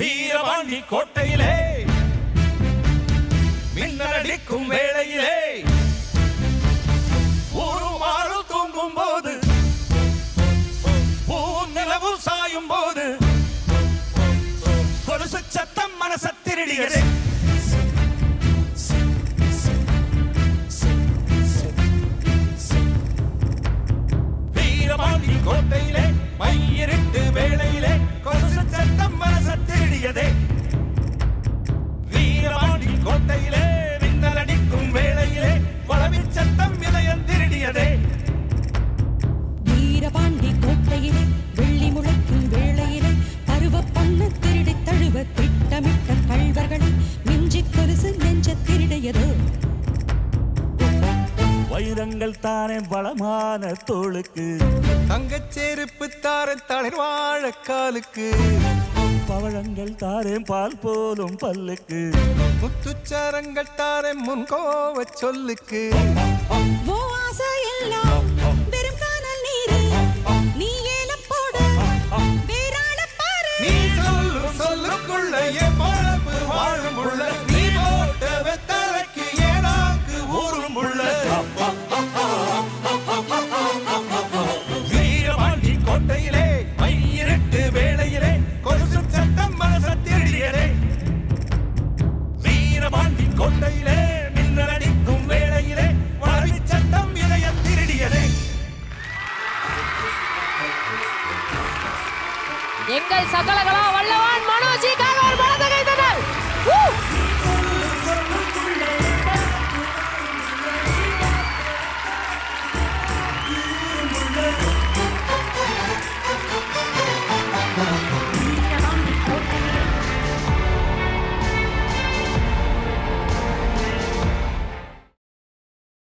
வீரபாண்டி கோட்டையிலே. மின்னடிக்கும் வேளையிலே. ஊருமாறு தூங்கும் போது பூநிலவு சாயும் போது கொலுசு சத்தம் மனச திருடியது வீரபாண்டி கோட்டை வைரங்கள் தானே பலமான தோளுக்கு தங்கச் செருப்பு தார தளிர் வாழக்காலுக்கு பவழங்கள் தாரே பால் போலும் பல்லுக்கு. முத்துச்சரங்கள் தார முன்கோவ சொல்லுக்கு. நீ சொல்லுக்குள்ள என் வாழும் புள்ள எங்கள் சகலகலா வல்லவான் மனோஜிகா!